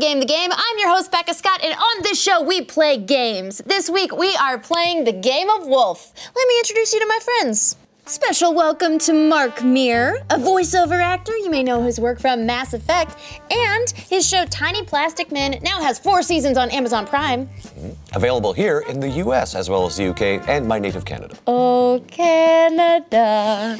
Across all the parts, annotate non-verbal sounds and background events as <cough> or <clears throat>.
Game the Game. I'm your host, Becca Scott, and on this show, we play games. This week, we are playing the Game of Wolf. Let me introduce you to my friends. Special welcome to Mark Meer, a voiceover actor. You may know his work from Mass Effect, and his show Tiny Plastic Men now has four seasons on Amazon Prime. Mm-hmm. Available here in the US as well as the UK and my native Canada. Oh, Canada.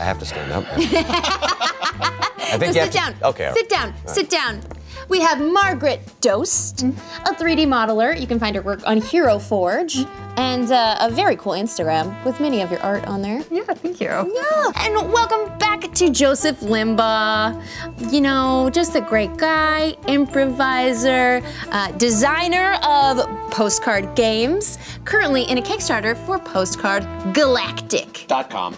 I have to stand up. <laughs> I think you sit have to- down. Okay. Sit down. Sit down. We have Margaret Dost, a 3D modeler. You can find her work on Hero Forge, and uh, a very cool Instagram with many of your art on there. Yeah, thank you. Yeah. And welcome back to Joseph Limbaugh. You know, just a great guy, improviser, uh, designer of postcard games, currently in a Kickstarter for Postcard Galactic. dot com.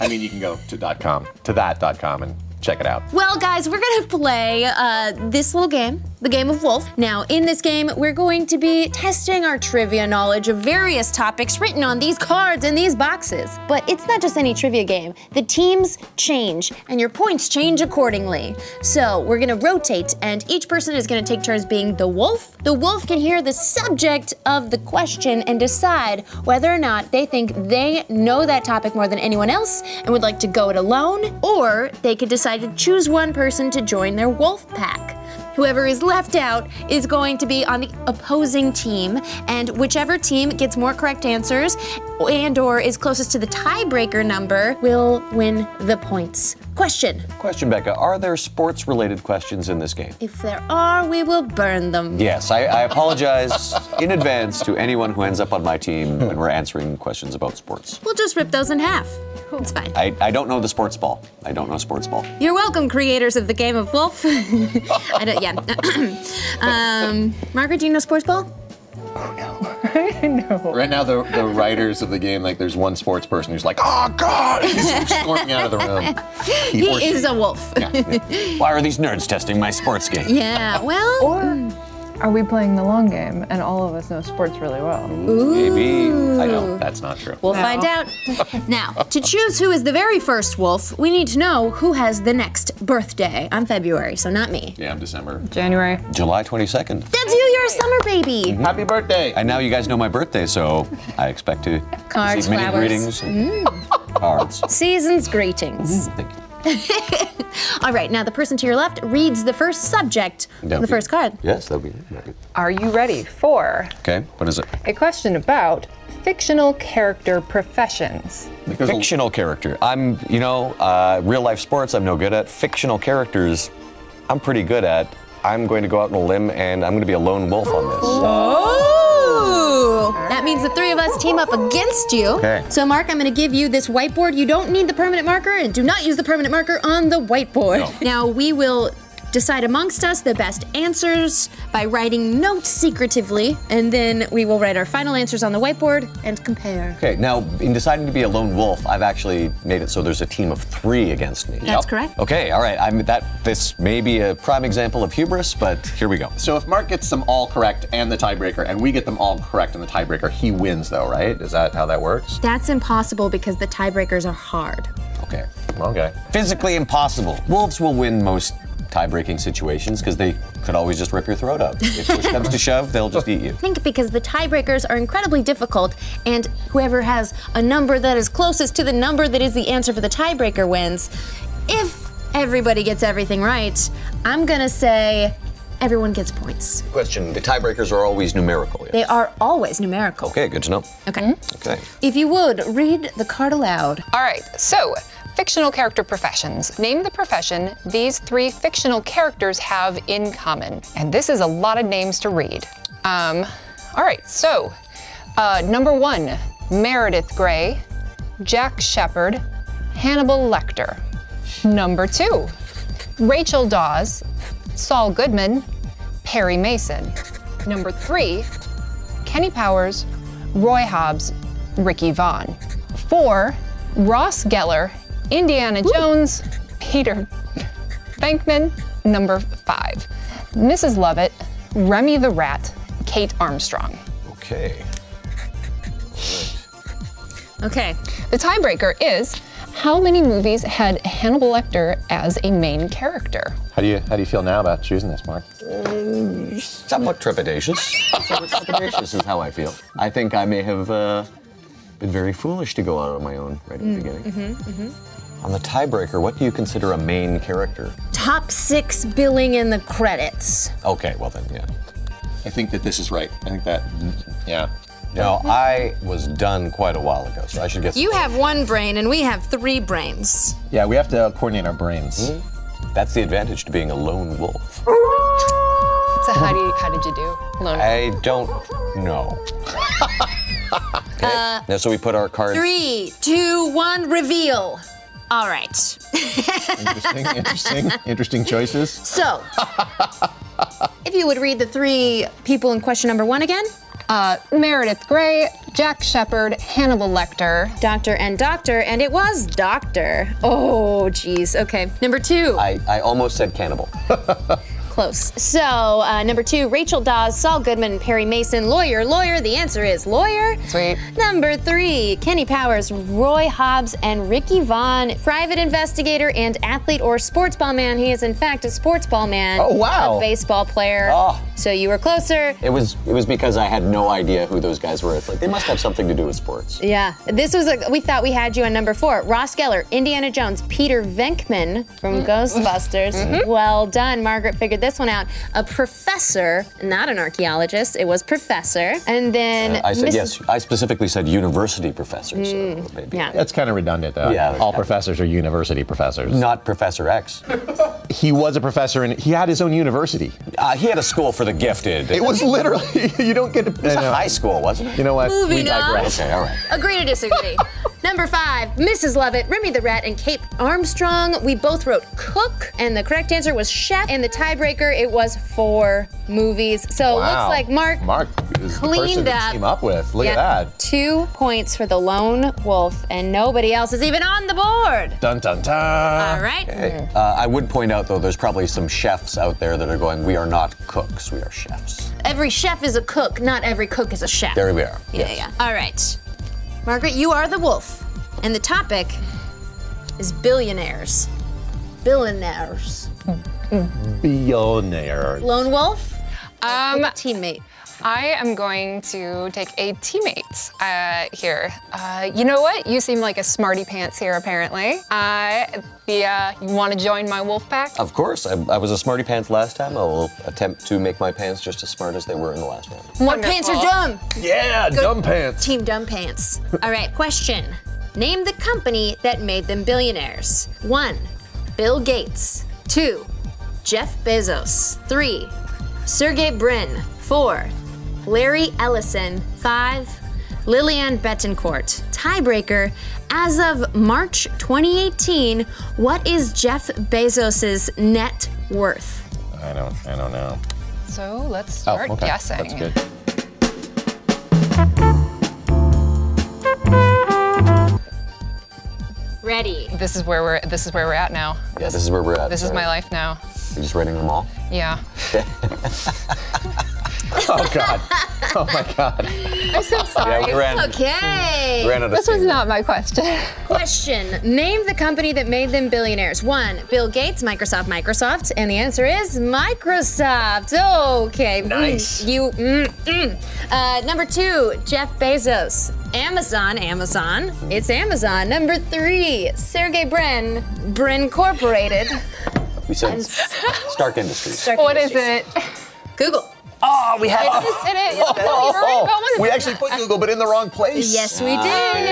I mean, you can go to dot com to that dot com and check it out. Well, guys, we're gonna play uh, this little game, the game of Wolf. Now, in this game, we're going to be testing our trivia knowledge of various topics written on these cards in these boxes. But it's not just any trivia game. The teams change, and your points change accordingly. So we're gonna rotate, and each person is gonna take turns being the wolf. The wolf can hear the subject of the question and decide whether or not they think they know that topic more than anyone else and would like to go it alone, or they could decide to choose one person to join their wolf pack. Whoever is left out is going to be on the opposing team, and whichever team gets more correct answers and or is closest to the tiebreaker number will win the points. Question. Question, Becca. Are there sports related questions in this game? If there are, we will burn them. Yes, I, I apologize <laughs> in advance to anyone who ends up on my team when we're answering questions about sports. We'll just rip those in half. It's fine. I, I don't know the sports ball. I don't know sports ball. You're welcome, creators of the game of Wolf. <laughs> I don't, yeah. <clears throat> um, Margaret, do you know sports ball? <laughs> Right now, the, the writers of the game, like, there's one sports person who's like, oh, God! He's <laughs> storming out of the room. He or is she. a wolf. Why are these nerds testing my sports game? Yeah, well, Or hmm. Are we playing the long game and all of us know sports really well? Maybe. I don't. That's not true. we'll No. find out. now, to choose who is the very first wolf, we need to know who has the next birthday. I'm February, so not me. Yeah, I'm December. January. July 22nd. That's you, you're a summer baby. Mm-hmm. Happy birthday! And now you guys know my birthday, so I expect to Cards, receive many flowers. greetings and mm. cards. Season's greetings. Thank you. <laughs> All right, now the person to your left reads the first subject of That'd the be- first card. Yes, that'll be it. Are you ready for Okay, what is it? a question about fictional character professions? Because Fictional character. I'm, you know, uh, real life sports I'm no good at. Fictional characters, I'm pretty good at. I'm going to go out on a limb and I'm going to be a lone wolf on this. Oh! That means the three of us team up against you. Okay. So, Mark, I'm going to give you this whiteboard. You don't need the permanent marker, and do not use the permanent marker on the whiteboard. Now, we will decide amongst us the best answers by writing notes secretively, and then we will write our final answers on the whiteboard and compare. Okay, now in deciding to be a lone wolf, I've actually made it so there's a team of three against me. That's correct. Okay, all right. I'm that. This may be a prime example of hubris, but here we go. So if Mark gets them all correct and the tiebreaker, and we get them all correct and the tiebreaker, he wins, though, right? Is that how that works? That's impossible because the tiebreakers are hard. Okay. Okay. Physically impossible. Wolves will win most tie-breaking situations because they could always just rip your throat out. If push <laughs> comes to shove, they'll just eat you. I think because the tiebreakers are incredibly difficult, and whoever has a number that is closest to the number that is the answer for the tiebreaker wins. If everybody gets everything right, I'm gonna say everyone gets points. Question: The tiebreakers are always numerical. Yeah? They are always numerical. Okay, good to know. Okay. Okay. If you would, read the card aloud. All right, so fictional character professions. Name the profession these three fictional characters have in common. And this is a lot of names to read. Um, all right, so uh, number one, Meredith Grey, Jack Shepard, Hannibal Lecter. Number two, Rachel Dawes, Saul Goodman, Perry Mason. Number three, Kenny Powers, Roy Hobbs, Ricky Vaughn. Four, Ross Geller, Indiana Jones, Peter Venkman. Number five, Mrs. Lovett, Remy the Rat, Kate Armstrong. Okay. Okay. The tiebreaker is how many movies had Hannibal Lecter as a main character? How do you how do you feel now about choosing this, Mark? Um, somewhat trepidatious. Somewhat trepidatious is how I feel. I think I may have uh, been very foolish to go out on my own right at the mm, beginning. Mm-hmm, mm-hmm. On the tiebreaker, what do you consider a main character? Top six billing in the credits. Okay, well then, yeah. I think that this is right. I think that yeah. No, I was done quite a while ago, so I should get. You have one brain and we have three brains. Yeah, we have to coordinate our brains. Hmm? That's the advantage to being a lone wolf. So how do you, how did you do? Lone I don't know. <laughs> okay. Uh, now, so we put our cards. Three, two, one, reveal. All right. Interesting, <laughs> interesting, interesting choices. So, <laughs> if you would read the three people in question number one again Uh, Meredith Grey, Jack Shepard, Hannibal Lecter. Doctor and Doctor, and it was Doctor. Oh, geez. Okay. Number two. I, I almost said cannibal. <laughs> Close. So, uh, number two, Rachel Dawes, Saul Goodman, Perry Mason, lawyer, lawyer. The answer is lawyer. Sweet. Number three, Kenny Powers, Roy Hobbs, and Ricky Vaughn, private investigator and athlete or sports ball man. He is, in fact, a sports ball man. Oh, wow. A baseball player. Oh. So you were closer. It was it was because I had no idea who those guys were. It's like they must have something to do with sports. Yeah, this was a, we thought we had you on number four. Ross Geller, Indiana Jones, Peter Venkman from Mm-hmm. Ghostbusters. Well done, Margaret figured this one out. A professor, not an archaeologist. It was professor, and then I said Mrs. yes. I specifically said university professor. So maybe Yeah. That's kind of redundant, though. Yeah, All kind of- professors are university professors. not Professor X. <laughs> He was a professor and he had his own university. Uh, he had a school for the gifted. It was literally, <laughs> you don't get to. It was a high school, wasn't it? You know what? Moving we on. Okay, all right. Agree to disagree. <laughs> Number five, Mrs. Lovett, Remy the Rat, and Kate Armstrong. We both wrote cook, and the correct answer was chef. And the tiebreaker, it was four movies. So it looks like Mark Mark is the cleaned person to up. team up with. Look Yep. at that. Two points for the lone wolf, and nobody else is even on the board. Dun dun dun. All right. Hey, uh, I would point out though, there's probably some chefs out there that are going, "We are not cooks, we are chefs." Every chef is a cook. Not every cook is a chef. There we are. Yeah, yeah. All right. Margaret, you are the wolf, and the topic is billionaires. Billionaires. Billionaire. Lone wolf. Um, Teammate. I am going to take a teammate uh, here. Uh, you know what? You seem like a smarty pants here, apparently. Uh, the, uh, you want to join my wolf pack? Of course, I, I was a smarty pants last time. I will attempt to make my pants just as smart as they were in the last round. What pants are dumb? Yeah, dumb pants. Team dumb pants. All right, question. Name the company that made them billionaires. One, Bill Gates. Two, Jeff Bezos. Three, Sergey Brin. Four, Larry Ellison. Five, Lillian Bettencourt. Tiebreaker. As of March 2018, what is Jeff Bezos' net worth? I don't, I don't know. So let's start Oh, start okay. guessing. That's good. Ready. This is where we're. This is where we're at now. Yeah, this is where we're at. This is my life now. You're just writing them all. Yeah. <laughs> <laughs> Oh God. Oh my God. I'm so sorry. Yeah, we ran, Okay. ran out of This was not my question. Question Name the company that made them billionaires. One, Bill Gates, Microsoft, Microsoft. And the answer is Microsoft. Okay. mm, Nice. you, mm, mm. Uh, number two, Jeff Bezos. Amazon, Amazon. It's Amazon. Number three, Sergey Brin, Brin Incorporated. We said Stark Industries. Stark what is Industries. it? Google. Oh, we had. Is it? Is it? You're right. What was it? we actually put Google, but in the wrong place. Yes, we ah. did.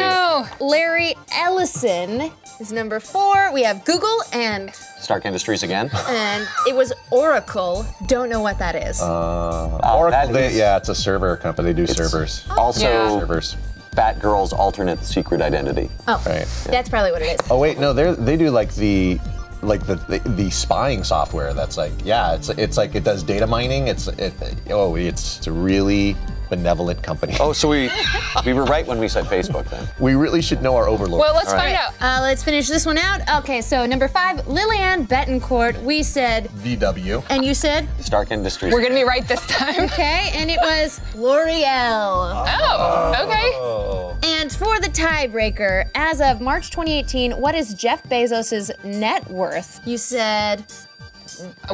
No. Larry Ellison is number four. We have Google and Stark Industries again. and it was Oracle. Don't know what that is. Oh, Oracle, that they, is- yeah, it's a server company. They do servers. Oh, also, Yeah. Servers. Batgirl's alternate secret identity. oh, Right. that's probably what it is. Oh wait, no, they they do like the like the, the the spying software. That's like yeah, it's it's like it does data mining. It's it oh it's it's really benevolent company. Oh, so we we were right when we said Facebook then. We really should know our overlord. Well, let's All find right. out. Uh, let's finish this one out. Okay, so number five, Lillian Bettencourt. We said, VW. and you said, Stark Industries. We're gonna be right this time. okay, and it was L'Oreal. Oh, okay. Oh. And for the tiebreaker, as of March 2018, what is Jeff Bezos' net worth? You said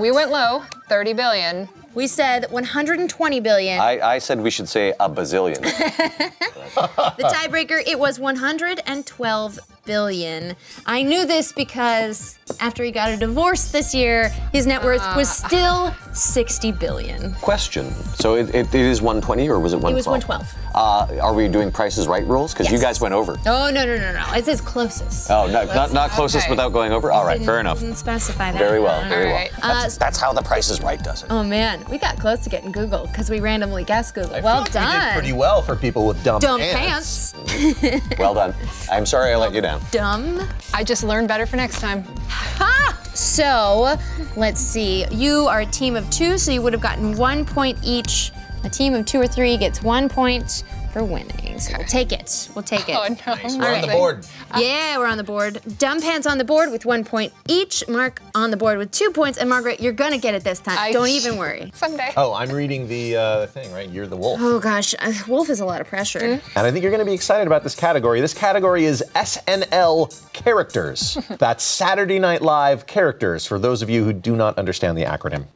We went low, 30 billion. We said 120 billion. I, I said we should say a bazillion. <laughs> <laughs> The tiebreaker, it was 112 billion. I knew this because after he got a divorce this year, his net worth was still 60 billion. Question. So it, it, it is 120 or was it 112? was 112. Uh, are we doing prices right rules? Because you guys went over. Oh, no, no, no, no. It's his closest. Oh, no, not, not closest okay. without going over? All right, fair Didn't- enough. Didn't specify that. Very well, very All well. right. That's, that's how the Price is Right does it. Oh man, we got close to getting Google because we randomly guessed Google. I well like We did done. pretty well for people with dumb, Dumb pants. pants. <laughs> Well done. I'm sorry I let you down. Dumb. I just learned better for next time. <laughs> Ha! So, let's see. You are a team of two, so you would have gotten one point each. A team of two or three gets one point for winning. So we'll take it. We'll take it. <laughs> Oh no. We're on the board. Yeah, we're on the board. Dumb pants on the board with one point each. Mark on the board with two points. And Margaret, you're gonna get it this time. I- Don't even worry. Someday. Oh, I'm reading the uh, thing, right? You're the wolf. Oh gosh, uh, Wolf is a lot of pressure. And I think you're going to be excited about this category. This category is SNL characters. <laughs> That's Saturday Night Live characters, for those of you who do not understand the acronym.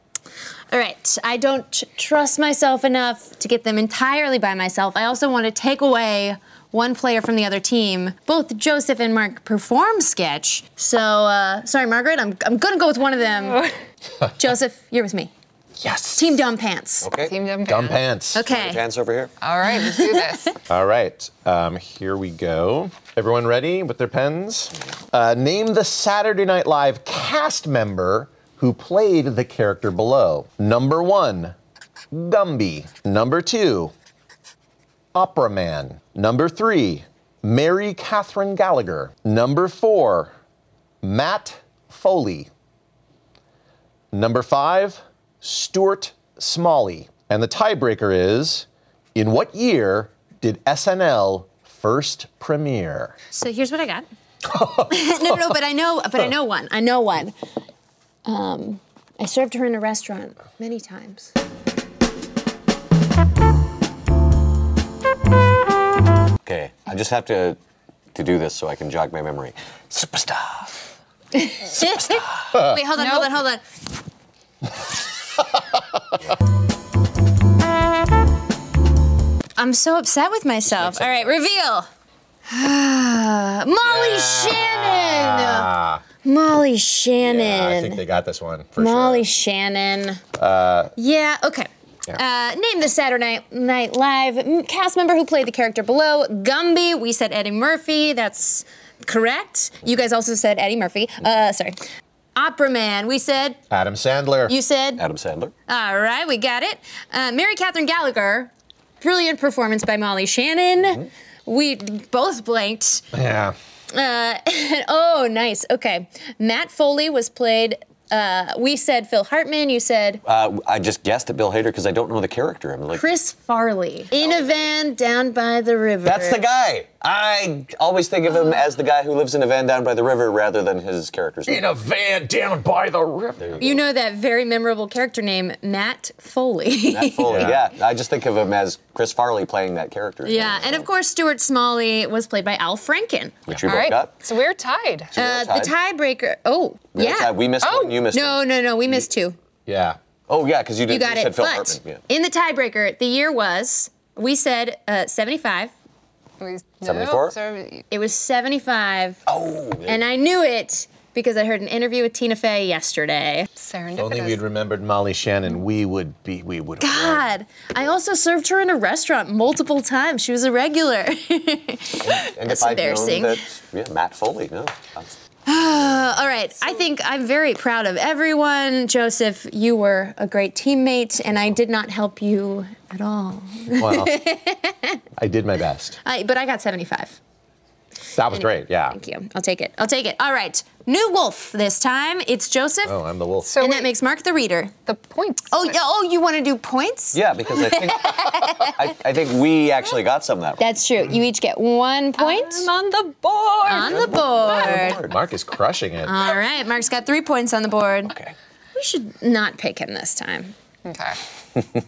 All right, I don't trust myself enough to get them entirely by myself. I also want to take away one player from the other team. Both Joseph and Mark perform sketch. So, uh, sorry, Margaret, I'm, I'm gonna go with one of them. <laughs> Joseph, you're with me. Yes. Team Dumb Pants. Okay. Team dumb, Pants. Dumb pants. Okay. Pants over here. All right, let's do this. <laughs> All right, um, here we go. Everyone ready with their pens? Uh, name the Saturday Night Live cast member who played the character below. Number one, Gumby. Number two, Opera Man. Number three, Mary Catherine Gallagher. Number four, Matt Foley. Number five, Stuart Smalley. And the tiebreaker is in what year did SNL first premiere? So here's what I got. <laughs> <laughs> no, no, no, but I know, but I know one. I know one. Um, I served her in a restaurant many times. Okay, I just have to to do this so I can jog my memory. Superstar. <laughs> Wait, hold on, hold on, hold on. I'm so upset with myself. All right, reveal. <sighs> Molly Shannon. Molly Shannon. yeah, I think they got this one for Molly sure. Shannon. yeah, okay. Yeah. Uh, name the Saturday Night Live cast member who played the character below. Gumby, we said Eddie Murphy. That's correct. You guys also said Eddie Murphy. Uh, sorry. Opera Man, we said. Adam Sandler. You said. Adam Sandler. All right, we got it. Uh, Mary Catherine Gallagher, brilliant performance by Molly Shannon. We both blanked. yeah. Uh, <laughs> oh, nice. Okay. Matt Foley was played. Uh, we said Phil Hartman. You said Uh, I just guessed at Bill Hader because I don't know the character. I'm like, Chris Farley in a van down by the river. that's the guy. I always think of him as the guy who lives in a van down by the river rather than his character's name. In a van down by the river. You know that very memorable character name, Matt Foley. Matt Foley, Yeah. <laughs> yeah. I just think of him as Chris Farley playing that character. yeah, and of course Stuart Smalley was played by Al Franken. Which we All both right, got. so we're tied. Uh, tied. the tiebreaker. Oh, We were yeah. tied. We missed Oh, one, you missed no, one. no, no. We missed two. Yeah. Oh, yeah, because you did. You got said it. Phil But Hartman. in the tiebreaker, the year was we said uh, 75. We- 74? so- It was 75. Oh, And I knew it because I heard an interview with Tina Fey yesterday. If only we'd remembered Molly Shannon, we would be, we would have won. God, I also served her in a restaurant multiple times. She was a regular. <laughs> and That's if I'd embarrassing. known that, yeah, Matt Foley, no. Uh, <sighs> all right, I think I'm very proud of everyone. Joseph, you were a great teammate, and I did not help you at all. Well, <laughs> I did my best. I, but I got 75. That was great, yeah. Thank you. I'll take it. I'll take it. All right, new wolf this time. It's Joseph, Oh, I'm the wolf. So and wait, that makes Mark the reader. the points. Oh, yeah. Oh, you want to do points? Yeah, because I think <laughs> I, I think we actually got some that. That's true. You each get one point I'm on the board. on the board. Mark is crushing it. All right, Mark's got three points on the board. Okay. We should not pick him this time. Okay.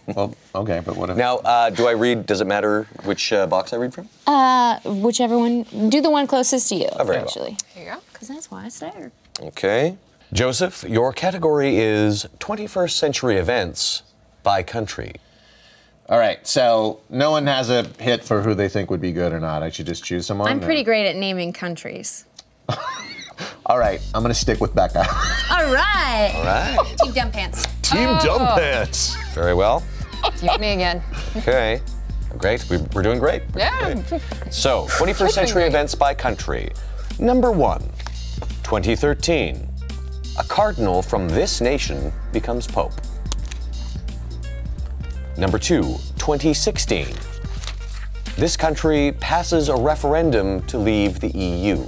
Well, okay, but what if? Now, uh, do I read? Does it matter which uh, box I read from? Uh, whichever one. Do the one closest to you, very well. actually, Here you go. because that's why it's there. Okay. Joseph, your category is 21st century events by country. All right, so no one has a hit for who they think would be good or not. I should just choose someone. I'm or- pretty great at naming countries. <laughs> All right, I'm gonna stick with Becca. <laughs> All right. All right. <laughs> Team Dumb Pants. Team oh. Dumb Pants. Very well. You me again. Okay. Great. We, we're doing great. We're doing Yeah. great. So, 21st century events by country. Number one, 2013. A cardinal from this nation becomes pope. Number two, 2016. This country passes a referendum to leave the EU.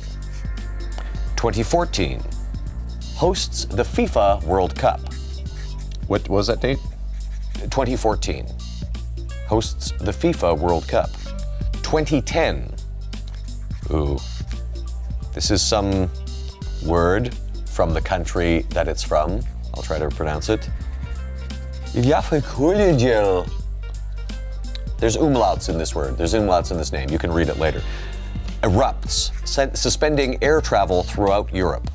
2014. Hosts the FIFA World Cup. What was that date? 2014 hosts the FIFA World Cup. 2010. Ooh. This is some word from the country that it's from. I'll try to pronounce it. There's umlauts in this word. There's umlauts in this name. You can read it later. Erupts, suspending air travel throughout Europe.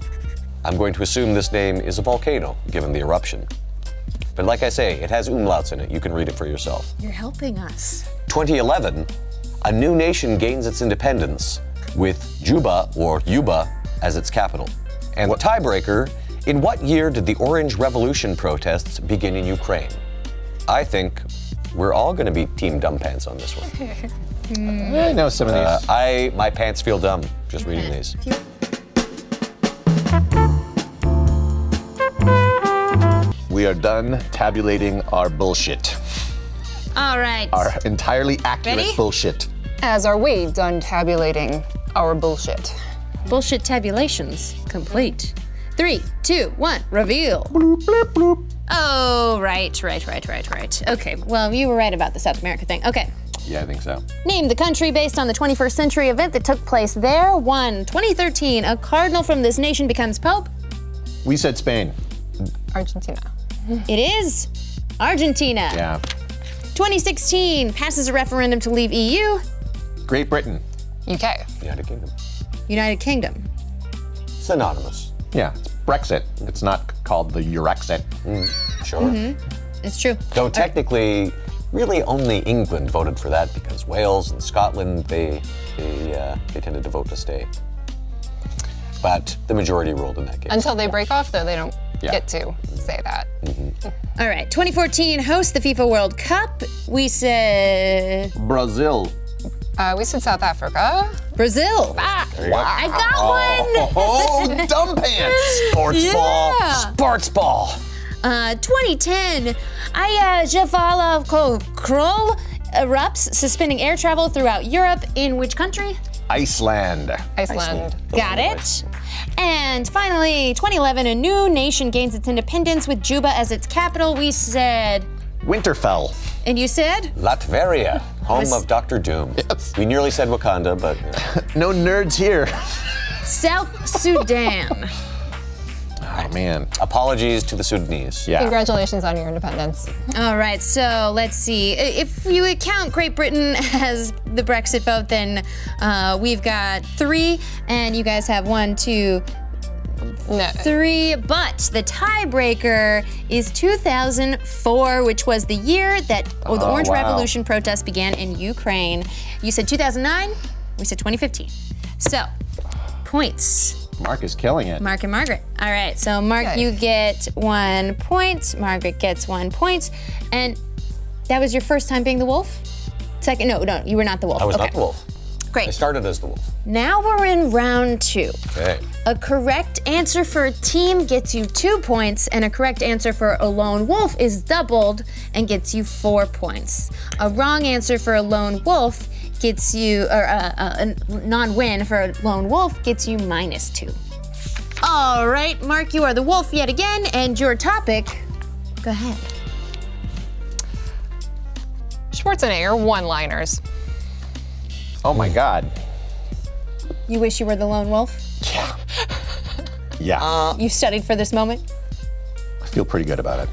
I'm going to assume this name is a volcano, given the eruption. But like I say, it has umlauts in it. You can read it for yourself. You're helping us. 2011, a new nation gains its independence with Juba or Yuba as its capital. And the tiebreaker, in what year did the Orange Revolution protests begin in Ukraine? I think we're all going to be Team Dumb Pants on this one. <laughs> I know some of these. Uh, I my pants feel dumb just reading these. we are done tabulating our bullshit. All right. Our entirely accurate Ready? bullshit. As are we done tabulating our bullshit. Bullshit tabulations complete. Three, two, one, reveal. Oh, right, right, right, right, right. Okay, well, you were right about the South America thing. Okay. Yeah, I think so. Name the country based on the 21st century event that took place there. One, 2013, a cardinal from this nation becomes pope. We said Spain. Argentina. It is Argentina. Yeah. 2016, passes a referendum to leave EU. Great Britain. UK. United Kingdom. United Kingdom. Synonymous. Yeah, it's Brexit. It's not called the Eurexit. Mm, sure. Mm-hmm. It's true. Though technically, really only England voted for that because Wales and Scotland they they uh, they tended to vote to stay. But the majority ruled in that case. Until they break off, though, they don't Yeah. get to say that. All right, 2014 hosts the FIFA World Cup. We said Brazil. Uh, we said South Africa. Brazil. Ah, I got one. <laughs> Oh, dumb pants. Sports <laughs> ball. Sports ball. Uh, 2010, Aya Javala Kroll erupts, suspending air travel throughout Europe. In which country? Iceland. Iceland. Got it. And finally, 2011, a new nation gains its independence with Juba as its capital. We said, Winterfell. and you said? Latveria, home Was- of Doctor Doom. Yes. We nearly said Wakanda, but <laughs> No nerds here. South Sudan. <laughs> Oh man. apologies to the Sudanese. Yeah. Congratulations on your independence. All right, so let's see. If you would count Great Britain <laughs> as the Brexit vote, then uh, we've got three, and you guys have one, two, No. three. But the tiebreaker is 2004, which was the year that oh, the Orange wow. Revolution protests began in Ukraine. You said 2009, we said 2015. So, points. Mark is killing it. Mark and Margaret. All right, so Mark, Okay. you get one point. Margaret gets one point. And that was your first time being the wolf? Second, no, no, you were not the wolf. I was okay. not the wolf. Great. I Great. started as the wolf. Now we're in round two. Okay. A correct answer for a team gets you two points, and a correct answer for a lone wolf is doubled and gets you four points. A wrong answer for a lone wolf gets you, or a, a, a non-win for a lone wolf gets you minus two. All right, Mark, you are the wolf yet again, and your topic. Go ahead. Schwarzenegger one-liners. Oh my god. You wish you were the lone wolf. Yeah. <laughs> Yeah. You studied for this moment. I feel pretty good about it.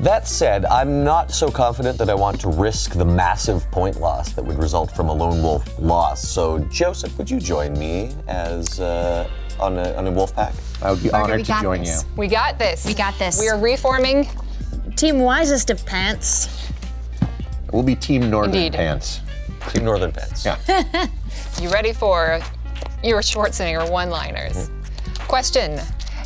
That said, I'm not so confident that I want to risk the massive point loss that would result from a lone wolf loss. So, Joseph, would you join me as uh, on a, on a wolf pack? I would be Margaret, honored to join this. you. We got this. We got this. We are reforming. Team wisest of pants. We'll be Team Northern Indeed. Pants. Team Northern Pants. Yeah. <laughs> You ready for your Schwarzenegger one-liners? Question: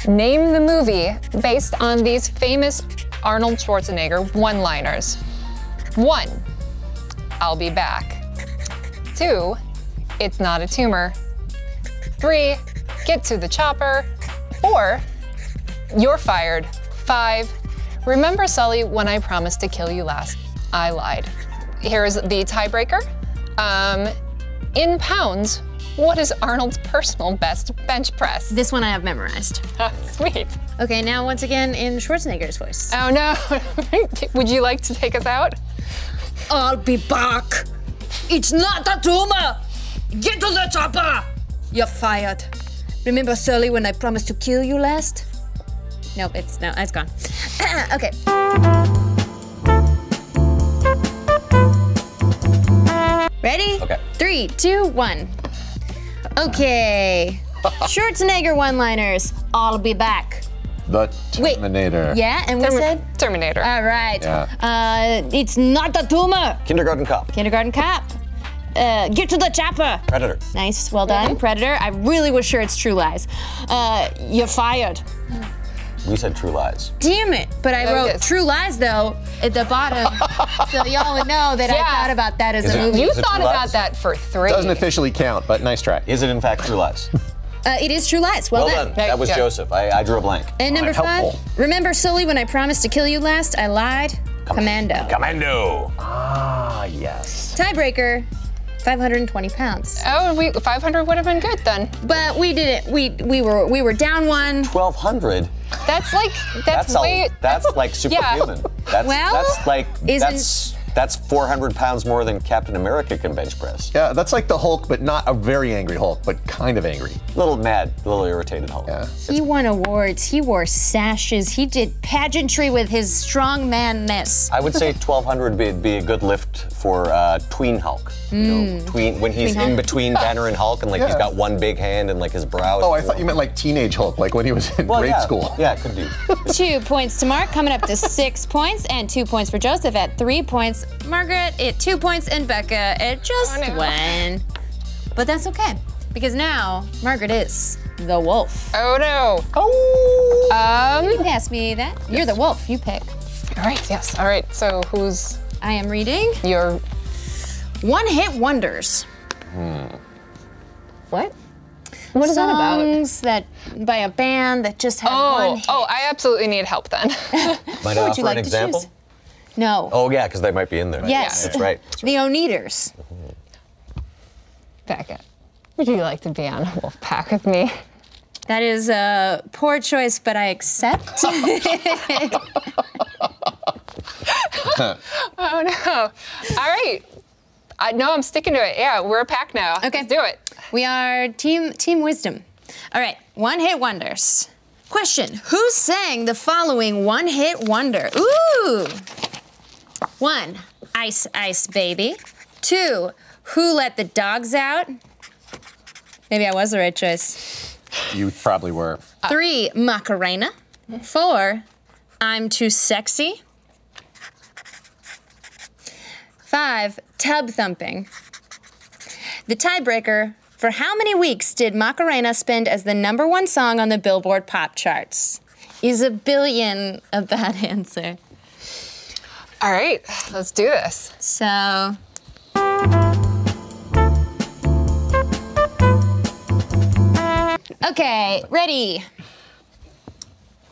Name the movie based on these famous Arnold Schwarzenegger one-liners. One, I'll be back. Two, it's not a tumor. Three, get to the chopper. Four, you're fired. Five, remember Sully when I promised to kill you last? I lied. Here's the tiebreaker. Um, in pounds, what is Arnold's personal best bench press? This one I have memorized. <laughs> Ah, sweet. Okay, now once again in Schwarzenegger's voice. Oh no. <laughs> Would you like to take us out? I'll be back. It's not a tumor. Get to the chopper. You're fired. Remember Sully when I promised to kill you last? Nope, it's no, it's gone. <coughs> okay. Ready? Okay. Three, two, one. Okay. Schwarzenegger one-liners. I'll be back. The Wait. Terminator. Yeah, and we Termi- said. Terminator. All right. Yeah. Uh, it's not a tumor. Kindergarten Cop. Kindergarten cop. Uh, get to the chopper. Predator. Nice, well done. Predator. I really was sure it's True Lies. Uh, you're fired. We said True Lies. Damn it! But I There wrote. True Lies though at the bottom, <laughs> so y'all would know that I thought about that as Is a it- movie. you thought about Lies? that for three. Doesn't officially count, but nice try. Is it in fact True Lies? <laughs> Uh, it is True Lies. Well, Well done. done. That was Yeah. Joseph. I, I drew a blank. And number helpful. five. Remember Sully when I promised to kill you last? I lied. Commando. Commando. Ah, yes. Tiebreaker. 520 pounds. Oh, we 500 would have been good then. But we didn't. We we were we were down one. 1200. That's like that's, That's way. a, that's <laughs> like Yeah. superhuman. That's Well, that's like isn't- that's that's 400 pounds more than Captain America can bench press. Yeah, that's like the Hulk, but not a very angry Hulk, but kind of angry. A little mad, a little irritated Hulk. Yeah. He won awards. He wore sashes. He did pageantry with his strong manness. I would say 1200 would be, be a good lift for uh, tween Hulk. You know, tween when he's. Tween in Hulk? between Banner and Hulk, and like he's got one big hand and like his brow. is Oh, I full. thought you meant like teenage Hulk, like when he was in well, grade yeah. school. Yeah, it could be. <laughs> Two points to Mark, coming up to six <laughs> points, and two points for Joseph at three points. Margaret at two points, and Becca at just Oh, no. one. But that's okay, because now Margaret is the wolf. Oh no. Oh. Um. Pass me that. You're the wolf. You pick. All right. Yes. All right. So who's I am reading your One Hit Wonders. Hmm. what? What is that about? Songs that by a band that just had Oh, one oh, hit. oh, I absolutely need help then. <laughs> Might I would offer you like an to example? choose? No. Oh yeah, because they might be in there. Yes. That's right. <laughs> The Oneders. Becca, would you like to be on a wolf pack with me? That is a poor choice, but I accept. <laughs> <laughs> Oh no. All right. I know I'm sticking to it. Yeah, we're a pack now. Okay. Let's do it. we are team team wisdom. All right, one hit wonders. Question: Who sang the following one hit wonder? Ooh. One, Ice Ice Baby. Two, Who Let the Dogs Out? Maybe I was the right choice. You probably were. Three, Macarena. Four, I'm Too Sexy. Five, Tub Thumping. The tiebreaker for how many weeks did Macarena spend as the number one song on the Billboard pop charts? Is a billion a bad <laughs> answer? All right. Let's do this. So. Okay, ready.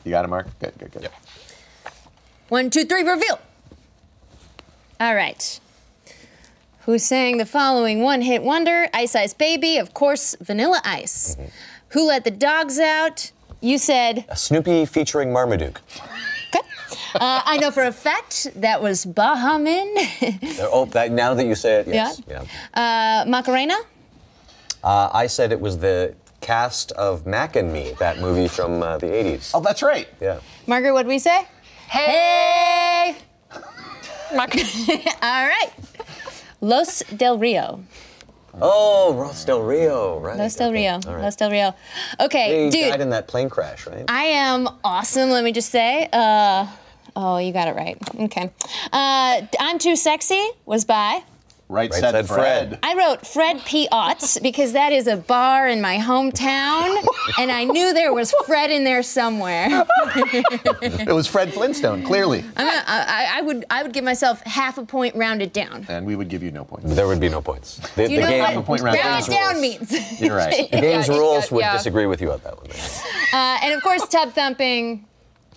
You got it, Mark? Good, good, good. One, two, three, reveal. All right. Who sang the following one hit wonder? Ice Ice Baby, of course, Vanilla Ice. Who let the dogs out? You said, A Snoopy featuring Marmaduke. okay. Uh, I know for a fact that was Baha Men. <laughs> Oh, that, now that you say it, yes. Yeah. Yeah. uh, Macarena? Uh, I said it was the cast of Mac and Me, that movie from uh, the 80s. Oh, that's right. Yeah. Margaret, what'd we say? Hey! hey. <laughs> All right. Los Del Rio. Oh, Los Del Rio, right? Los Del okay, Rio. right. Los Del Rio. Okay, He dude. died in that plane crash, right? I am awesome, let me just say. Uh, oh, you got it right. Okay. Uh, I'm Too Sexy was by. Right, Right said, said Fred. Fred. I wrote Fred P. Otts because that is a bar in my hometown, <laughs> and I knew there was Fred in there somewhere. <laughs> It was Fred Flintstone, clearly. I'm gonna, I, I would I would give myself half a point rounded down. And we would give you no points. There would be no points. The, Do you the know game, Half a point rounded rounded down. down means? You're right. the <laughs> game's Yeah, rules yeah, would yeah. disagree with you on that one. Uh, and of course, tub thumping.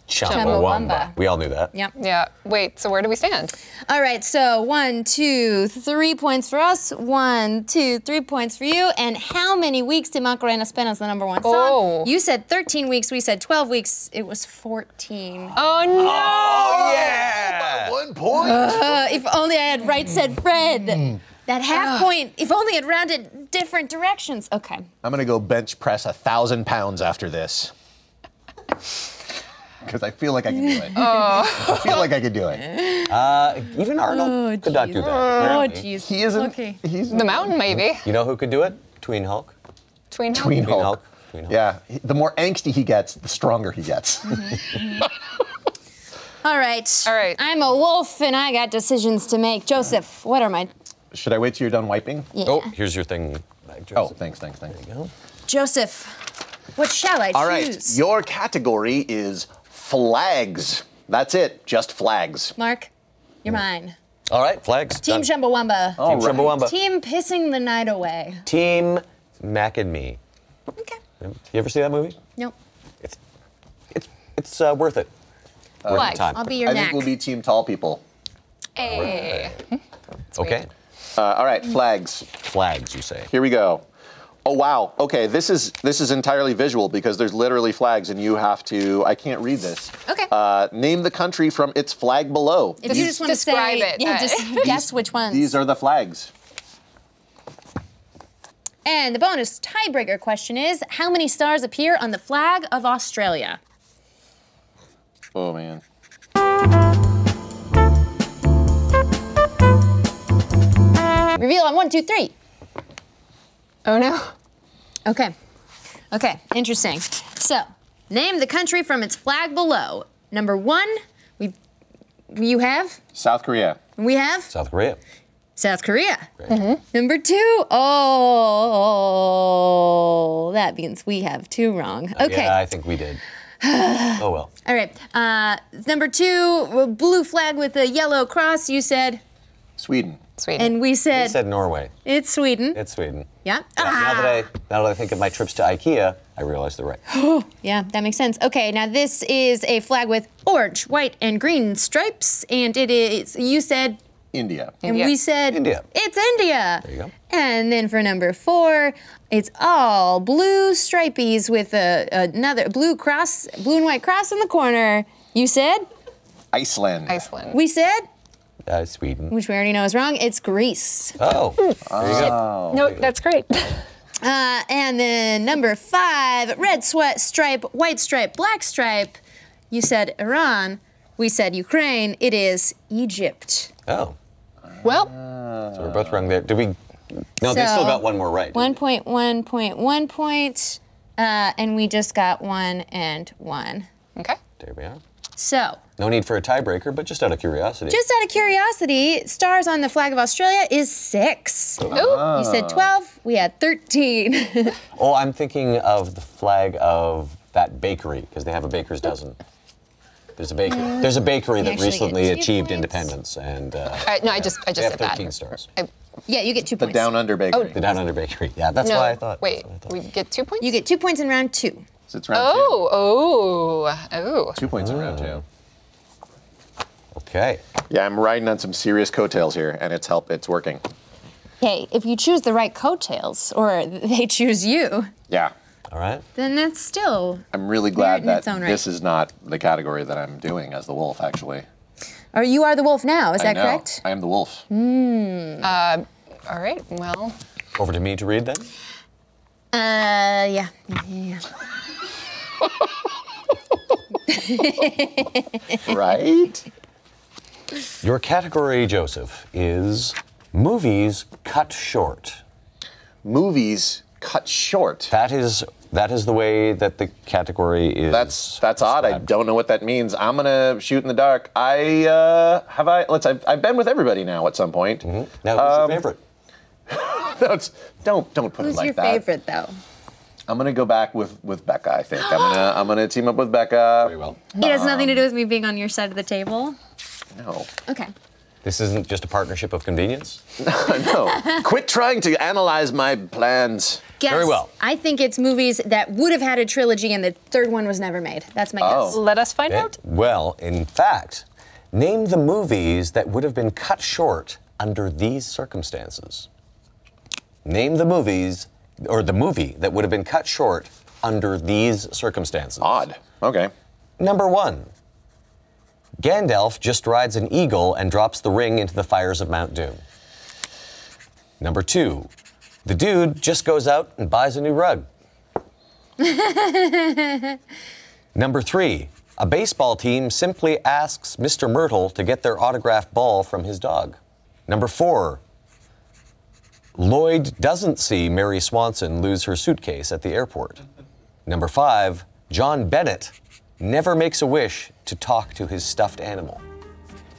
Chumbawamba. We all knew that. Yep. Yeah. Wait. So where do we stand? All right, so one, two, three points for us. One, two, three points for you. And how many weeks did Macarena spend as the number one song? Oh. You said 13 weeks. We said 12 weeks. It was 14. Oh no! Oh, yeah! One point. Uh, if only I had right said Fred. That half point, if only it rounded different directions. Okay. I'm gonna go bench press a thousand pounds after this. Because I feel like I can do it. I feel like I could do it. Uh, even Arnold could not do that. Oh, jeez. He isn't. Okay. He's The mountain, maybe. You know who could do it? Tween Hulk. Tween. Tween Tween Hulk. Hulk. Tween Hulk. Yeah. The more angsty he gets, the stronger he gets. <laughs> All right. All right. I'm a wolf and I got decisions to make. Joseph, what are my. Should I wait till you're done wiping? Yeah. Oh, here's your thing. back, Oh, Joseph. thanks, thanks, thanks. There you go. Joseph, what shall I All right. choose? Your category is flags. That's it. Just flags. Mark, you're mine. All right, flags. Team done. Chumbawamba. All Team right. Chumbawamba. Team pissing the night away. Team Mac and Me. Okay. You ever see that movie? Nope. It's it's it's uh, worth it. worth the time. I'll be your I knack. think we'll be team tall people. Hey. okay. Uh, all right, flags. Flags, you say? Here we go. Oh wow. Okay, this is this is entirely visual because there's literally flags and you have to. I can't read this. Okay. Uh, name the country from its flag below. if you just want to describe say, it, yeah, uh, just <laughs> guess which ones. These are the flags. and the bonus tiebreaker question is: How many stars appear on the flag of Australia? Oh man. Reveal on one, two, three. Oh no. Okay. Okay. Interesting. So, name the country from its flag below. Number one, we, you have, South Korea. we have South Korea. South Korea. Great. Number two, oh, that means we have two wrong. Okay. Yeah, I think we did. <sighs> oh well. All right. Uh, number two, blue flag with a yellow cross. You said, Sweden. Sweet. and we said. said, said Norway. it's Sweden. It's Sweden. yeah. Now ah. that I now that I think of my trips to IKEA, I realize they're right. Oh <gasps> yeah, that makes sense. Okay, now this is a flag with orange, white, and green stripes, and it is. You said, India. and India. we said, India. It's India. There you go. And then for number four, it's all blue stripies with a, another blue cross, blue and white cross in the corner. You said, Iceland. Iceland. we said, Uh, Sweden. which we already know is wrong. It's Greece. Oh, there you go. no, that's great. <laughs> Uh, and then number five, red sweat stripe, white stripe, black stripe. You said Iran. We said Ukraine. It is Egypt. Oh, well, so we're both wrong there. Did we? No, they still got one more right. didn't One they? point, one point, one point. Uh, and we just got one and one. okay. There we are. So, No need for a tiebreaker, but just out of curiosity. just out of curiosity, stars on the flag of Australia is six. Ooh. You said 12, we had 13. <laughs> oh, I'm thinking of the flag of that bakery because they have a baker's dozen. There's a bakery. There's a bakery that recently achieved points. independence, and uh, Uh, no, I just, I they just have said 13 that. stars. I, yeah, you get two The points. Down Under Bakery. The Down Under Bakery. Yeah, that's no, why I thought. Wait, I thought. we get two points. You get two points in round two. So it's round Oh, oh, oh. two. Two points in round two. Okay. Yeah, I'm riding on some serious coattails here, and it's help. It's working. Hey, if you choose the right coattails, or <laughs> they choose you, Yeah. All right. then that's still. I'm really glad in that right. this is not the category that I'm doing as the wolf. Actually, Or you are the wolf now, is I that know. correct? I am the wolf. Hmm. All right. Well, Over to me to read then. Uh, yeah. yeah, <laughs> yeah. right? <laughs> Your category, Joseph, is movies cut short. movies cut short. That is that is the way that the category is. That's that's odd. I don't know what that means. I'm gonna shoot in the dark. I uh, have I. Let's. I've, I've been with everybody now at some point. Now, who's Um, your favorite? <laughs> Don't don't don't put Who's it like that. Who's your favorite though? I'm gonna go back with with Becca. I think I'm gonna I'm gonna team up with Becca. Very well. It has nothing to do with me being on your side of the table. No, Okay. This isn't just a partnership of convenience. <laughs> no. no. Quit trying to analyze my plans. Guess. Very well. I think it's movies that would have had a trilogy and the third one was never made. That's my Oh. guess. Let us find Okay. out. Well, in fact, name the movies that would have been cut short under these circumstances. Name the movies, or the movie that would have been cut short under these circumstances. Odd. Okay. Number one Gandalf just rides an eagle and drops the ring into the fires of Mount Doom. Number two, the dude just goes out and buys a new rug. <laughs> Number three, a baseball team simply asks Mr. Mertle to get their autographed ball from his dog. Number four, Lloyd doesn't see Mary Swanson lose her suitcase at the airport. Number five, John Bennett never makes a wish to talk to his stuffed animal.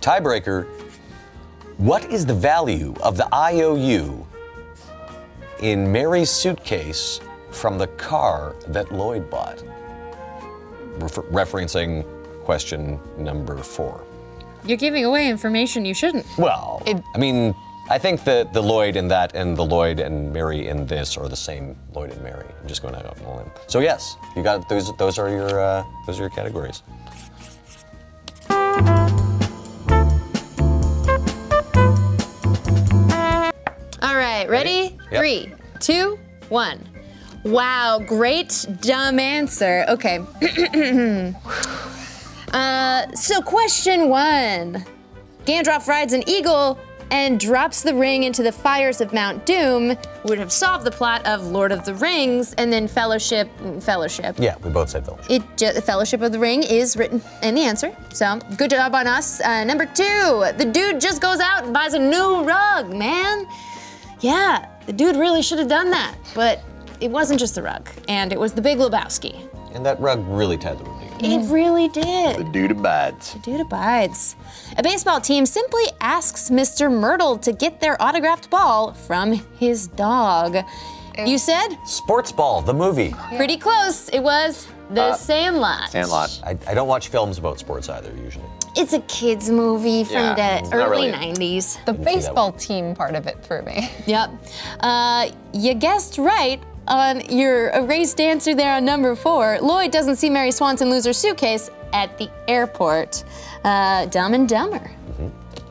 Tiebreaker, what is the value of the IOU in Mary's suitcase from the car that Lloyd bought? Refer- referencing question number four. You're giving away information you shouldn't. Well, It- I mean, I think that the Lloyd in that and the Lloyd and Mary in this are the same Lloyd and Mary. I'm just going out on a limb. So yes, you got those. Those are your uh, those are your categories. All right, ready? Yep. Three, two, one. Wow, great dumb answer. Okay. <clears throat> uh, so, question one Gandalf rides an eagle and drops the ring into the fires of Mount Doom would have solved the plot of Lord of the Rings and then Fellowship. Fellowship. Yeah, we both said fellowship. It ju- Fellowship of the Ring is written in the answer. So good job on us. Uh, number two, the dude just goes out and buys a new rug, man. Yeah, the dude really should have done that, but it wasn't just the rug, and it was the Big Lebowski. And that rug really tied the movie. It really did. The dude abides. The Dude abides. A baseball team simply asks Mr. Mertle to get their autographed ball from his dog. You said? Sports Ball, the movie. Pretty close. It was The Sandlot. Sandlot. I, I don't watch films about sports either usually. It's a kids movie from Yeah, the early really. 90s. The baseball team part of it threw me. <laughs> Yep. Uh, you guessed right on your erased answer there on number four. Lloyd doesn't see Mary Swanson lose her suitcase at the airport. Uh, dumb and Dumber.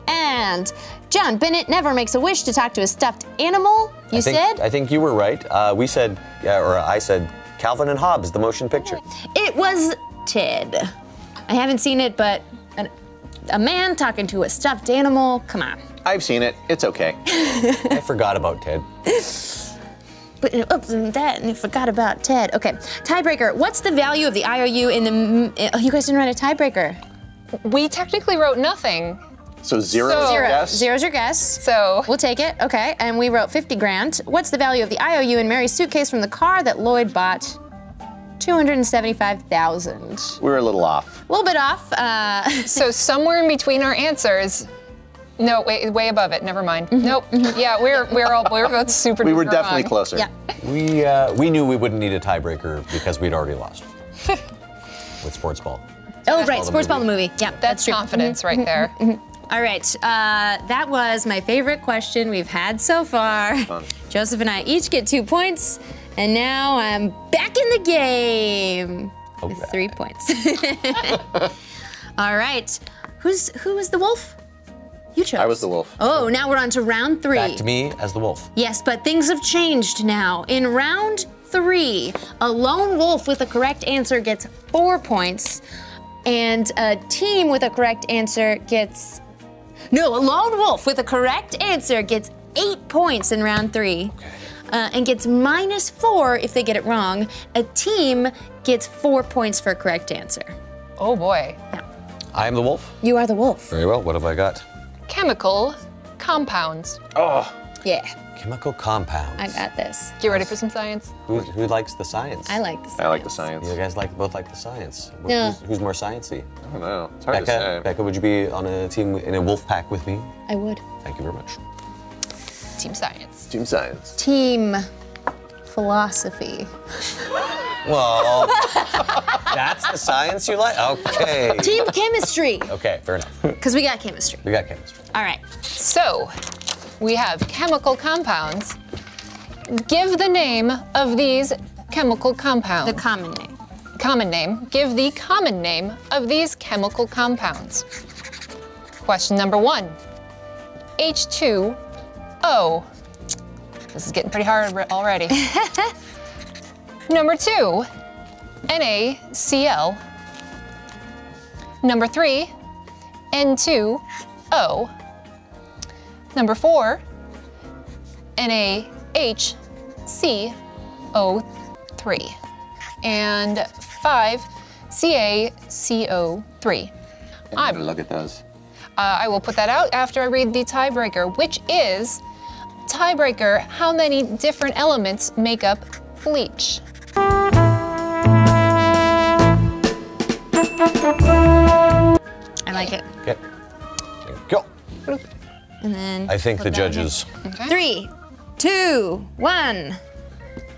And John Bennett never makes a wish to talk to a stuffed animal. You I think, said? I think you were right. Uh, we said, yeah, or I said, Calvin and Hobbes, the motion picture. It was Ted. I haven't seen it, but an, a man talking to a stuffed animal, come on. I've seen it. It's okay. <laughs> I forgot about Ted. <laughs> But oops, and that, and I forgot about Ted. Okay, tiebreaker. What's the value of the IOU in the? Oh, you guys didn't write a tiebreaker. We technically wrote nothing, So zero. So- is Zero. Yes. Zero's your guess. so We'll take it. Okay, and we wrote 50 grand. What's the value of the IOU in Mary's suitcase from the car that Lloyd bought? 275,000. We were a little off. A little bit off. Uh, <laughs> so somewhere in between our answers. No, wait, way above it. Never mind. Mm-hmm. Nope. Mm-hmm. Yeah, we're we're all we're both <laughs> super. We were definitely wrong. closer. yeah. We, uh, we knew we wouldn't need a tiebreaker because we'd already lost <laughs> with sports ball. Oh, right. the Sports ball the movie. movie. Yeah, That's that's true. confidence mm-hmm. right there. All right, uh, that was my favorite question we've had so far. <laughs> Joseph and I each get two points, and now I'm back in the game with Alright. three points. All right, who's who is the wolf? You chose. I was the wolf. Oh, now we're on to round three. Back to me as the wolf. Yes, but things have changed now. In round three, a lone wolf with a correct answer gets four points, and a team with a correct answer gets. No, a lone wolf with a correct answer gets eight points in round three. Uh, and gets minus four if they get it wrong. A team gets four points for a correct answer. Oh boy. I am the wolf. You are the wolf. Very well. What have I got? Chemical compounds. Oh, Yeah, Chemical compounds. I got this. Get ready for some science. Who, who likes the science? I like this. I like the science. You guys like both like the science. Wh- Yeah. Who's, who's more sciencey? I don't know. It's hard to say. Becca, would you be on a team in a wolf pack with me? I would. Thank you very much. Team science. Team science. Team philosophy. Well, <laughs> that's the science you like? Okay. Team chemistry. Okay, fair enough. Because we got chemistry. We got chemistry. All right. So, we have chemical compounds. Give the name of these chemical compounds. The common name. common name. Give the common name of these chemical compounds. Question number one H2O. This is getting pretty hard already. <laughs> number two NaCl. Number three N2O. Number four NaHCO3 and five CaCO3. I'm gonna look at those. Uh, I will put that out after I read the tiebreaker, which is tiebreaker. How many different elements make up bleach? I like it. Okay. Go. And then. I think the flip that one here. judges. Three, two, one.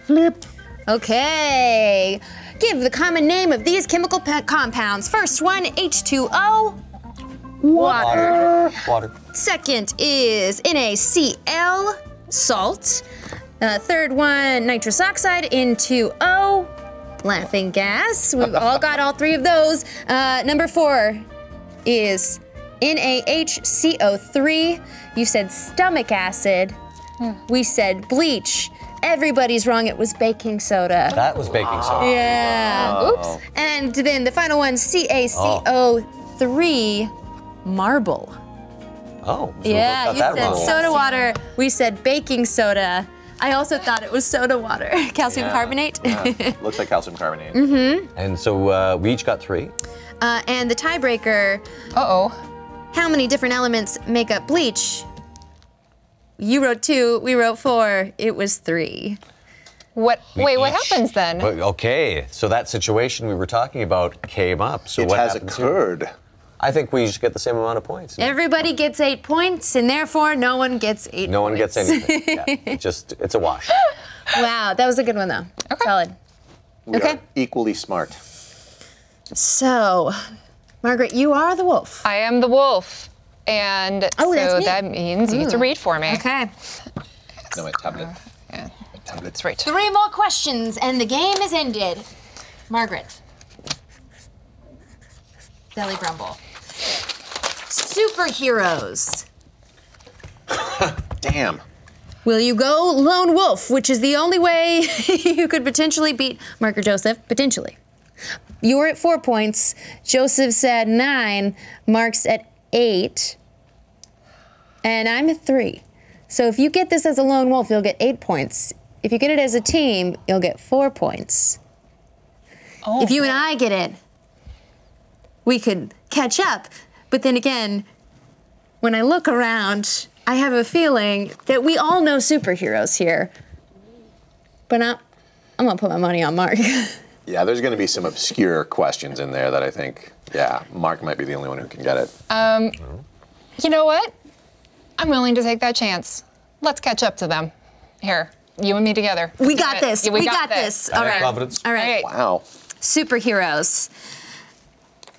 Flip. Okay. Give the common name of these chemical compounds. First one, H2O. Water. Water. Second is NaCl, salt. Uh, third one, nitrous oxide, N2O, laughing gas. We've all <laughs> got all three of those. Uh, number four is NaHCO3. You said stomach acid. We said bleach. Everybody's wrong. It was baking soda. That was baking soda. Yeah. Oops. And then the final one, CaCO3, marble. Oh. so Yeah, both you that said wrong. soda water. We said baking soda. I also thought it was soda water, <laughs> calcium Yeah, carbonate. yeah. <laughs> Looks like calcium carbonate. Mm-hmm. And so uh, we each got three. uh, and the tiebreaker, Uh oh. how many different elements make up bleach? You wrote two, we wrote four. It was three. What? Wait, what happens then? Okay, so that situation we were talking about came up. So It what has occurred. here? Occurred. I think we just get the same amount of points. Everybody gets eight points, and therefore no one gets eight No one gets anything. yeah, <laughs> it just it's a wash. wow, that was a good one though. Okay. Solid. We Okay. are equally smart. So, Margaret, you are the wolf. I am the wolf. And Oh, so me. that means you get to hmm. read for me. Okay. No, my tablet. Uh, yeah, My tablet. that's right. Three more questions and the game is ended. Margaret. Belly grumble. Superheroes. <laughs> Damn. Will you go lone wolf, which is the only way <laughs> you could potentially beat Mark or Joseph? Potentially. You were at four points. Joseph said nine. Mark's at eight. And I'm at three. So if you get this as a lone wolf, you'll get eight points. If you get it as a team, you'll get four points. Oh, If you and I get it, we could catch up. But then again, when I look around, I have a feeling that we all know superheroes here. But I'm, I'm gonna put my money on Mark. <laughs> Yeah, there's going to be some obscure questions in there that I think, yeah, Mark might be the only one who can get it. Um, you know what? I'm willing to take that chance. Let's catch up to them. Here, you and me together. we Let's do got this. Yeah, we, got, this. All have right. All right. All right. wow. Superheroes.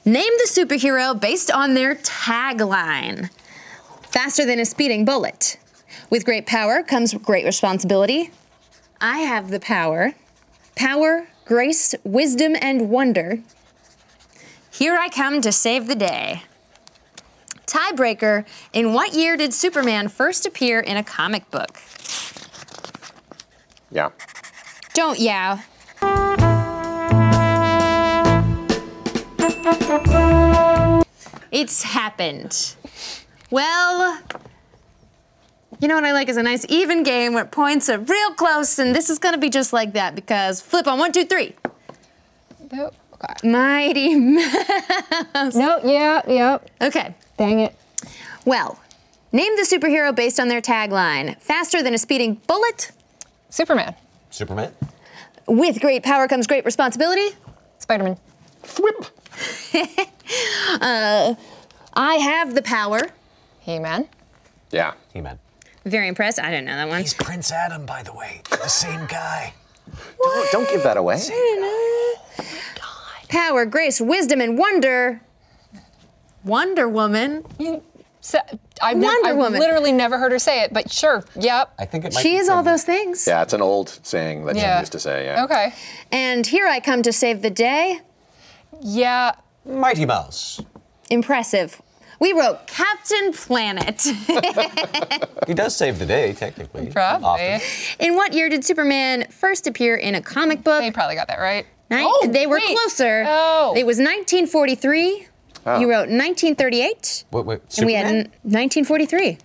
Name the superhero based on their tagline. Faster than a speeding bullet. With great power comes great responsibility. I have the power. Power, grace, wisdom, and wonder. Here I come to save the day. Tiebreaker In what year did Superman first appear in a comic book? Yeah. Don't yeah. It's happened. Well, you know what I like is a nice even game where points are real close, and this is gonna be just like that because flip on one, two, three. No, okay. Mighty <laughs> Mouse. No, yeah, yeah. Okay. Dang it. Well, Name the superhero based on their tagline faster than a speeding bullet. Superman. Superman? With great power comes great responsibility. Spider-Man. Whip. <laughs> Uh, I have the power. He-Man. Yeah. He-Man. Very impressed. I didn't know that one. He's Prince Adam, by the way. The same guy. Don't, don't give that away. Oh power, grace, wisdom, and wonder. Wonder Woman. You, so, I've, nev- Wonder I've literally never heard her say it, but sure. Yep. I think it might She be is all those things. Yeah, it's an old saying that Yeah. you used to say. Yeah. Okay. And here I come to save the day. Yeah. Mighty Mouse. Impressive. We wrote Captain Planet. <laughs> He does save the day, technically. Probably. Often. in what year did Superman first appear in a comic book? They probably got that right. Nin- Oh, they were wait. closer. Oh. It was 1943. Oh. You wrote 1938. Wait, wait. And we had n- 1943.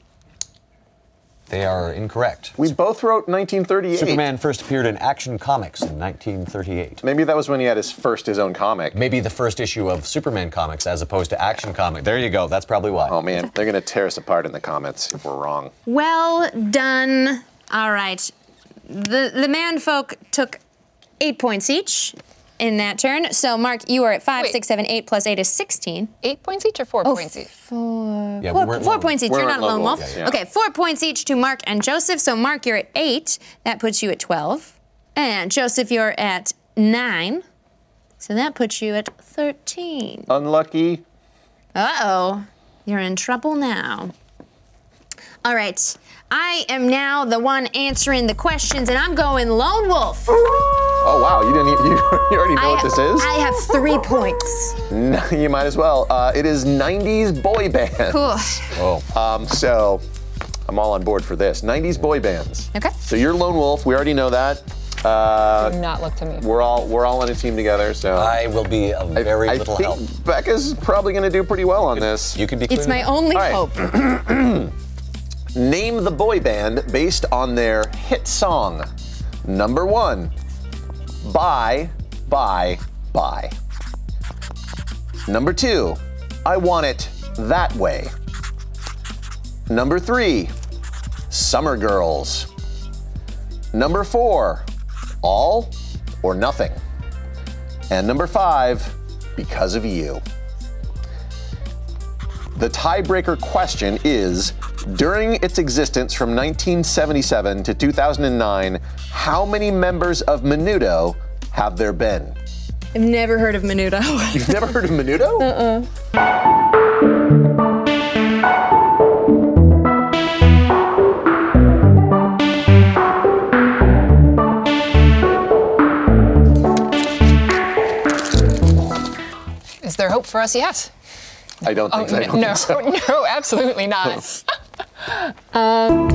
They are incorrect. We both wrote 1938. Superman first appeared in Action Comics in 1938. Maybe that was when he had his first his own comic. Maybe the first issue of Superman comics as opposed to Action Comic. There you go. That's probably why. Oh man, they're gonna tear us apart in the comments if we're wrong. Well done. All right. The the man folk took eight points each in that turn. So Mark, you are at five, Wait. six, seven, eight plus eight is 16. Eight points each or four points each? Four, Yeah, we four, weren't four lone- points each. we You're weren't not a lone lone wolf. wolves, yeah. Okay, four points each to Mark and Joseph. So Mark, you're at eight. That puts you at 12. And Joseph, you're at nine. So that puts you at 13. Unlucky. Uh oh. You're in trouble now. All right. I am now the one answering the questions, and I'm going lone wolf. Oh wow, you didn't. e- You, <laughs> you already know I, what this is. I have three points. No, you might as well. Uh, it is 90s boy band. Cool. Oh. Um, so I'm all on board for this. 90s boy bands. Okay. So you're lone wolf. We already know that. Uh, Do not look to me. we're all we're all on a team together. So I will be of I- very I little think help. Becca's probably going to do pretty well on this. You can be. It's my only All right. hope. <clears throat> Name the boy band based on their hit song. Number one, Bye, Bye, Bye. Number two, I Want It That Way. Number three, Summer Girls. Number four, All or Nothing. And number five, Because of You. The tiebreaker question is During its existence from 1977 to 2009, how many members of Menudo have there been? I've never heard of Menudo. <laughs> You've never heard of Menudo? Uh-uh. Is there hope for us yet? I don't Oh, think so. I don't no, think <laughs> so. no, absolutely not. <laughs> Um,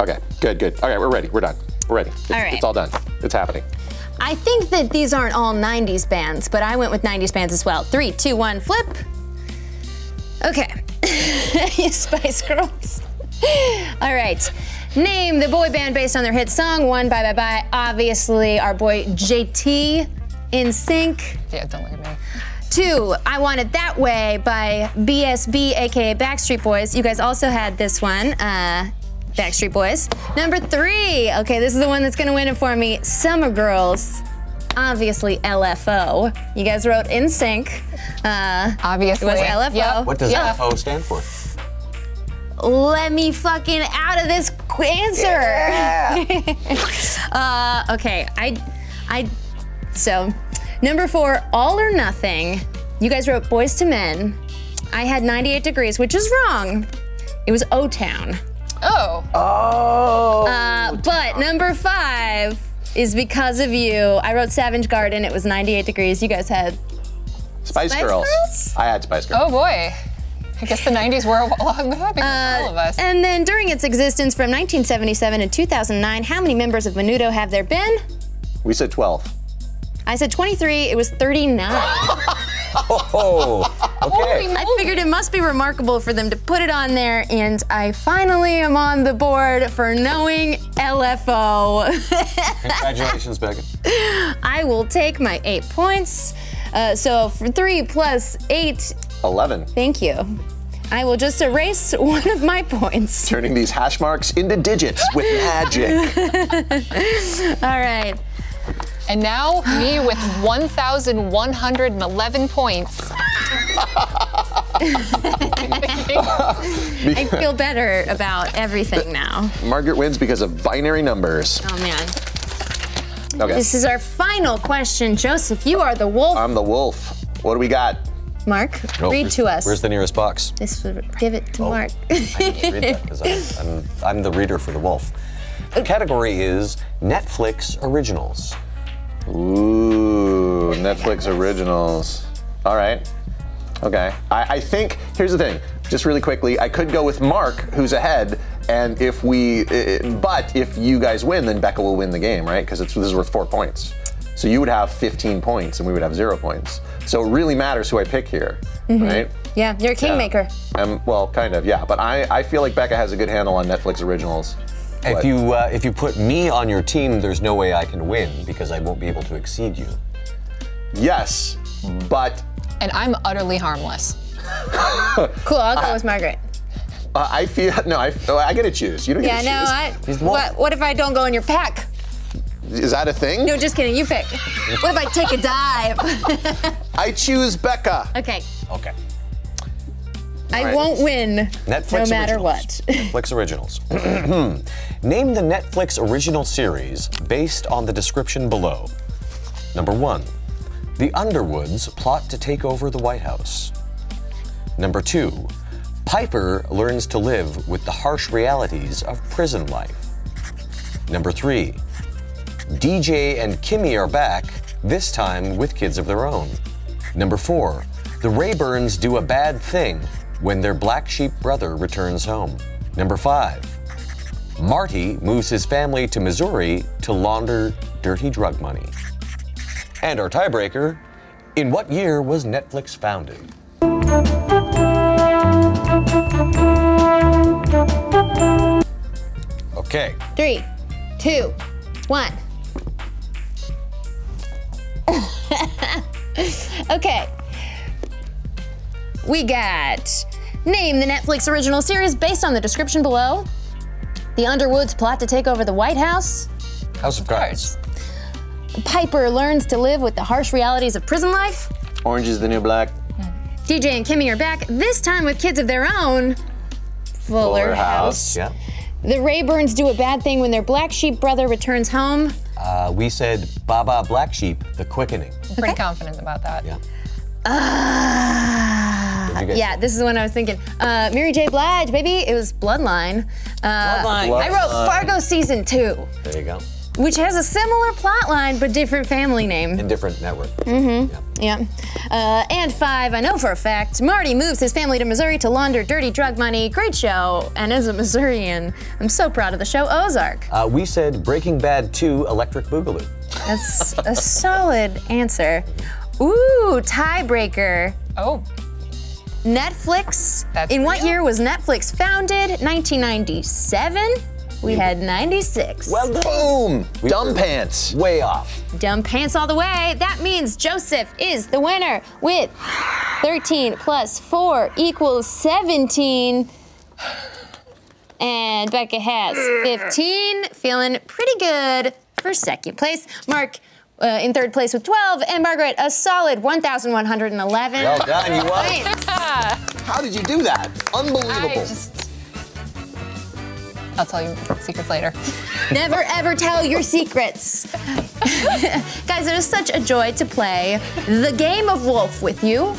okay, good, good. All right, we're ready. We're done. We're ready. It's, All right. it's all done. It's happening. I think that these aren't all 90s bands, but I went with 90s bands as well. Three, two, one, flip. Okay. <laughs> Spice Girls. all right. Name the boy band based on their hit song. One, Bye Bye Bye. Obviously, our boy JT NSYNC. yeah, don't look at me. Two, I Want It That Way by BSB, aka Backstreet Boys. You guys also had this one, uh, Backstreet Boys. Number three, okay, this is the one that's gonna win it for me. Summer Girls, obviously LFO. You guys wrote NSYNC. Uh, Obviously. It was LFO. Yep. What does Yeah. FO stand for? let me fucking out of this qu- answer. <laughs> uh, okay, I, I, so number four, All or Nothing. You guys wrote Boyz II Men. I had 98 degrees, which is wrong. It was O Town. Oh. Oh. Uh, but number five is because of you. I wrote Savage Garden. It was 98 degrees. You guys had Spice, Spice Girls. Girls? I had Spice Girls. Oh boy. I guess the 90s were a long happy for all of us. And then during its existence from 1977 to 2009, how many members of Menudo have there been? We said 12. I said 23, it was 39. <laughs> Oh, okay. I figured it must be remarkable for them to put it on there, and I finally am on the board for knowing LFO. <laughs> Congratulations, Becca. I will take my eight points. Uh, so for three plus eight, 11. thank you. I will just erase <laughs> one of my points. Turning these hash marks into digits with magic. All right. And now me with 1,111 points. <laughs> I feel better about everything now. Margaret wins because of binary numbers. Oh man. Okay. This is our final question. Joseph, you are the wolf. I'm the wolf. What do we got? Mark, Oh, read to us. Where's the nearest box? this would give it to Oh. Mark. I need to read that because I'm, I'm, I'm the reader for the wolf. The category is Netflix originals. Ooh, Netflix originals. All right. Okay. I, I think, here's the thing, just really quickly, I could go with Mark, who's ahead, and if we, but if you guys win, then Becca will win the game, right? Because it's this is worth four points. So you would have 15 points and we would have zero points. So it really matters who I pick here, right? yeah, you're a kingmaker. Um, well, kind of, yeah. But I, I feel like Becca has a good handle on Netflix originals. If you uh, if you put me on your team, there's no way I can win because I won't be able to exceed you. Yes, but And I'm utterly harmless. <laughs> Cool, I'll go with Margaret. uh, I feel <laughs> no. I, oh, I get to choose. You don't Yeah, get to no, choose. I. He's the wolf. What, what if I don't go in your pack? Is that a thing? No, just kidding. You pick. What if I take a dive? I choose Becca. <laughs> okay, Okay. I right. won't win. Netflix no matter originals. what. <laughs> Netflix originals. <clears throat> Name the Netflix original series based on the description below. Number one, the Underwoods plot to take over the White House. Number two, Piper learns to live with the harsh realities of prison life. Number three, DJ and Kimmy are back, this time with kids of their own. Number four, the Rayburns do a bad thing when their black sheep brother returns home. Number five, Marty moves his family to Missouri to launder dirty drug money. And our tiebreaker, in what year was Netflix founded? Okay. Three, two, one. <laughs> okay. We got name the Netflix original series based on the description below. The Underwoods plot to take over the White House. House of Cards. Piper learns to live with the harsh realities of prison life. Orange is the new black. DJ and Kimmy are back, this time with kids of their own. Fuller, House. Yeah. The Rayburns do a bad thing when their black sheep brother returns home. Uh, we said Baba Black Sheep, The Quickening. I'm pretty confident about that. Yeah. Ah, What'd you guys yeah, this is the one I was thinking. Uh, Mary J. Blige, baby, it was Bloodline. Uh, Bloodline. I wrote Fargo season two, There you go. which has a similar plot line but different family name. And different network. Mm-hmm. Yeah. Uh, and five, I know for a fact, Marty moves his family to Missouri to launder dirty drug money. Great show. And as a Missourian, I'm so proud of the show Ozark. Uh, we said Breaking Bad 2 Electric Boogaloo. That's a solid answer. Ooh, tiebreaker. Oh, Netflix. That's In what real. year was Netflix founded? 1997. We mm. had 96. Well. Boom! We Dumb were pants. Way off. Dumb pants all the way. That means Joseph is the winner with 13 plus 4 equals 17. And Becca has 15, feeling pretty good for second place. Mark uh, in third place with 12, and Margaret a solid 1,111. Well done, you won. points. <laughs> How did you do that? Unbelievable. I just. I'll tell you secrets later. <laughs> Never ever tell your secrets. <laughs> Guys, it was such a joy to play the game of Wolf with you.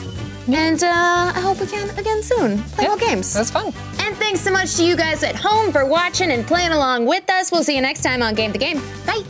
And uh, I hope we can again soon. Play more games. It was fun. And thanks so much to you guys at home for watching and playing along with us. We'll see you next time on Game the Game. Bye.